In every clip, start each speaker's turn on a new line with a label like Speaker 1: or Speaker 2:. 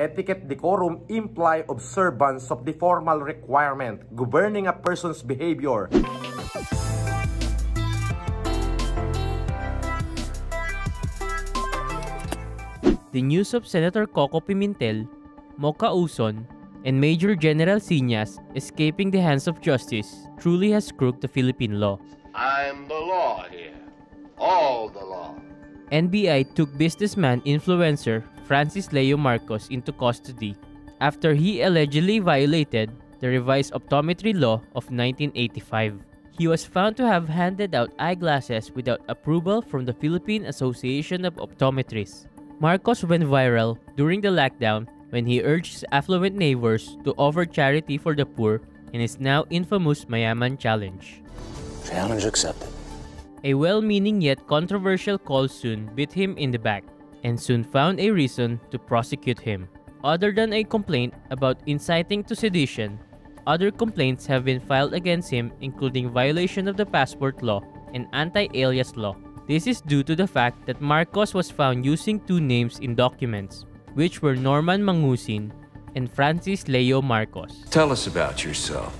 Speaker 1: Etiquette decorum imply observance of the formal requirement governing a person's behavior.
Speaker 2: The news of Senator Coco Pimentel, Mocha Uson, and Major General Sinas escaping the hands of justice truly has crooked the Philippine law.
Speaker 3: I'm the law here. All the law.
Speaker 2: NBI took businessman influencer Francis Leo Marcos into custody after he allegedly violated the revised optometry law of 1985. He was found to have handed out eyeglasses without approval from the Philippine Association of Optometrists. Marcos went viral during the lockdown when he urged affluent neighbors to offer charity for the poor in his now infamous Mayaman Challenge.
Speaker 4: Challenge accepted.
Speaker 2: A well-meaning yet controversial call soon bit him in the back and soon found a reason to prosecute him. Other than a complaint about inciting to sedition, other complaints have been filed against him including violation of the passport law and anti-alias law. This is due to the fact that Marcos was found using two names in documents, which were Norman Mangusin and Francis Leo Marcos.
Speaker 5: Tell us about yourself.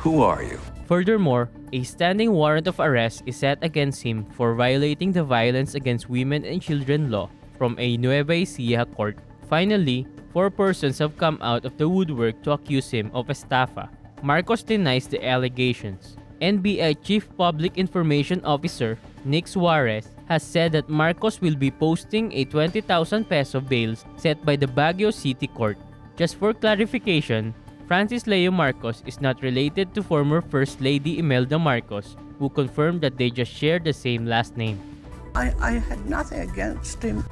Speaker 5: Who are you?
Speaker 2: Furthermore, a standing warrant of arrest is set against him for violating the Violence Against Women and Children law from a Nueva Ecija court. Finally, four persons have come out of the woodwork to accuse him of estafa. Marcos denies the allegations. NBI Chief Public Information Officer Nick Suarez has said that Marcos will be posting a 20,000 peso bail set by the Baguio City Court. Just for clarification, Francis Leo Marcos is not related to former First Lady Imelda Marcos, who confirmed that they just share the same last name.
Speaker 6: I, I had nothing against him.